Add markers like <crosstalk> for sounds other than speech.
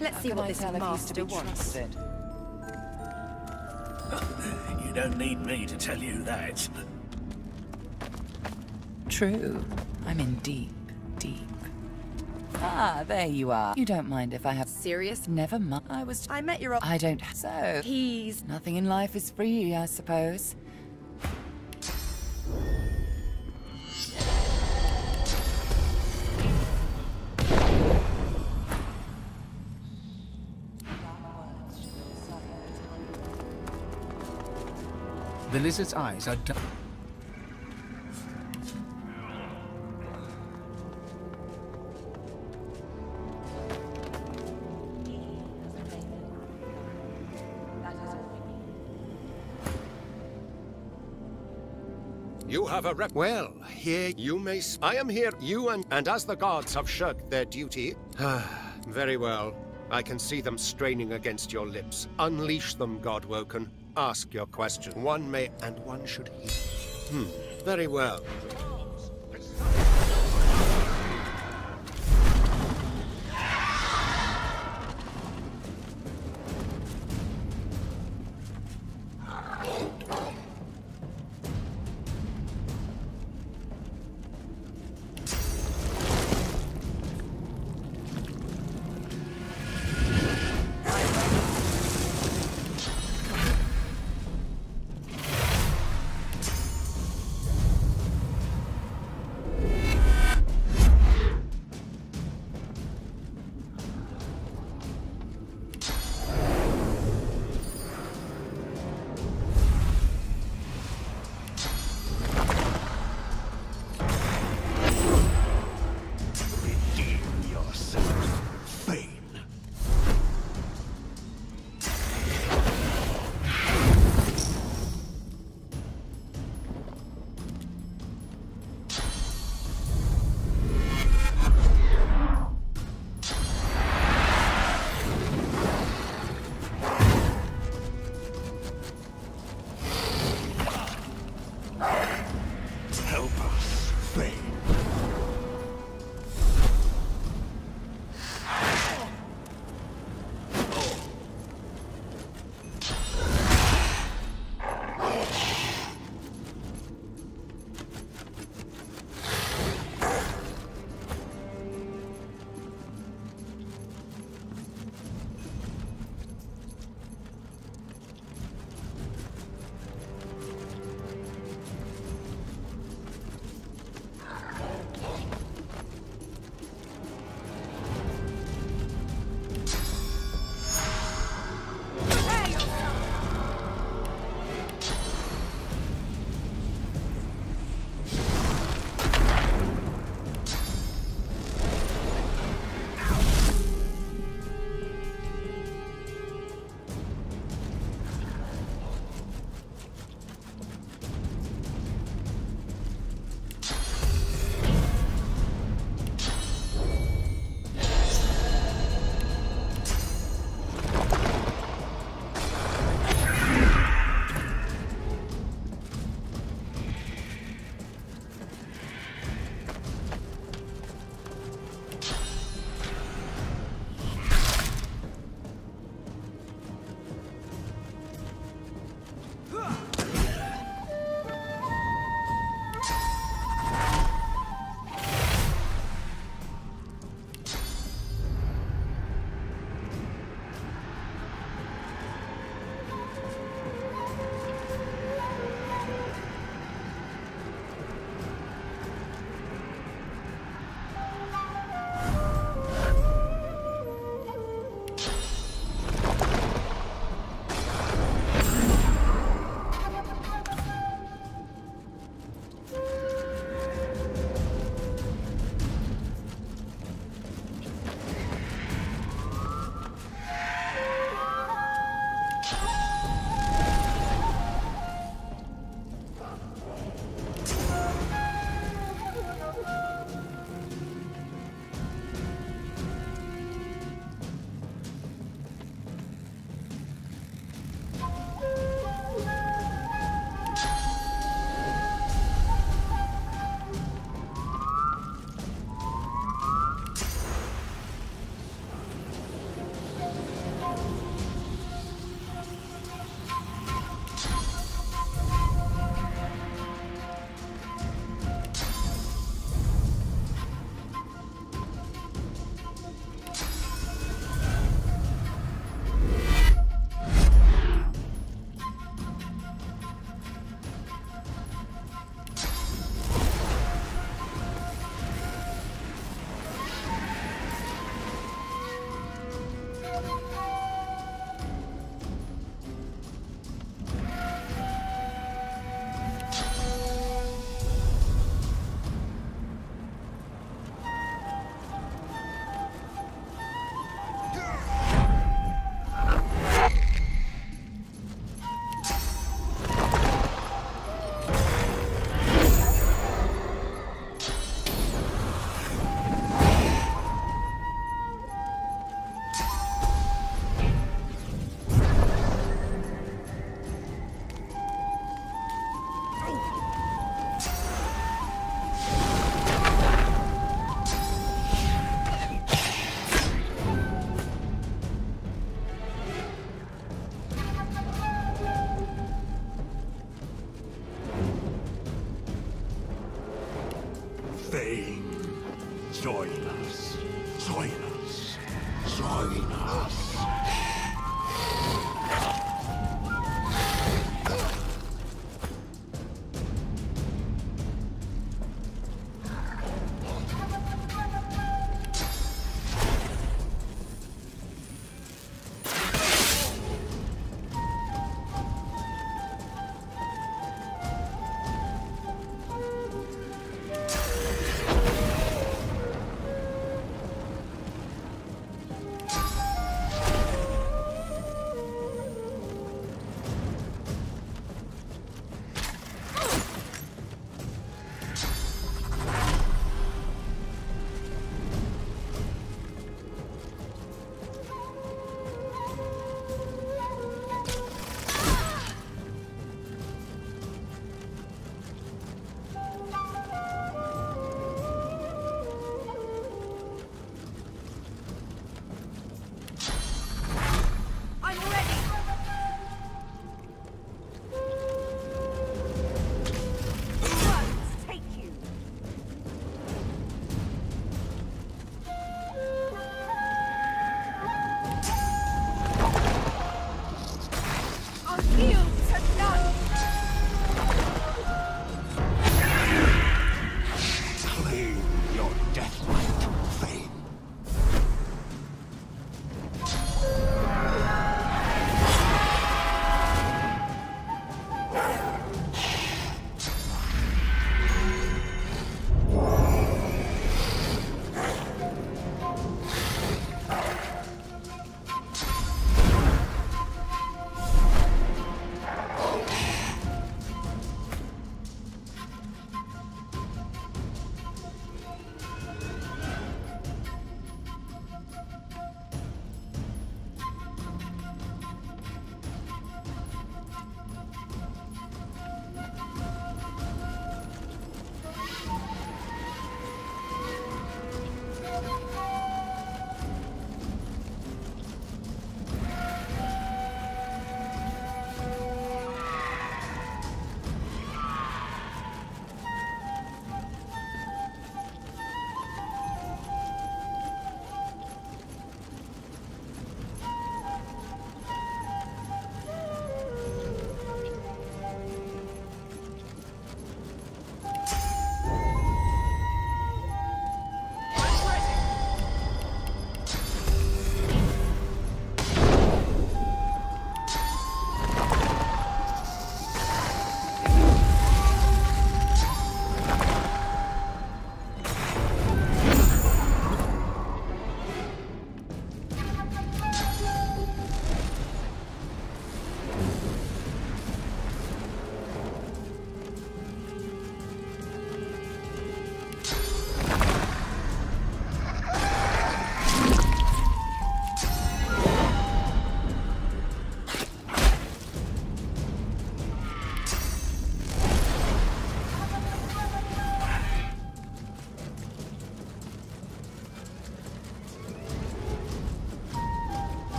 let's see what I this tell if he's to master wants. <laughs> You don't need me to tell you that. True. I'm in deep, deep. Ah, there you are. You don't mind if I have... Serious? Never mind. I was... I met your... I don't... So... He's... Nothing in life is free, I suppose. The lizard's eyes are dark. You have a rep. Well, here you may. I am here. You and and as the gods have shirked their duty. <sighs> Very well. I can see them straining against your lips. Unleash them, Godwoken. Ask your question. One may, and one should hear. Hmm. Very well.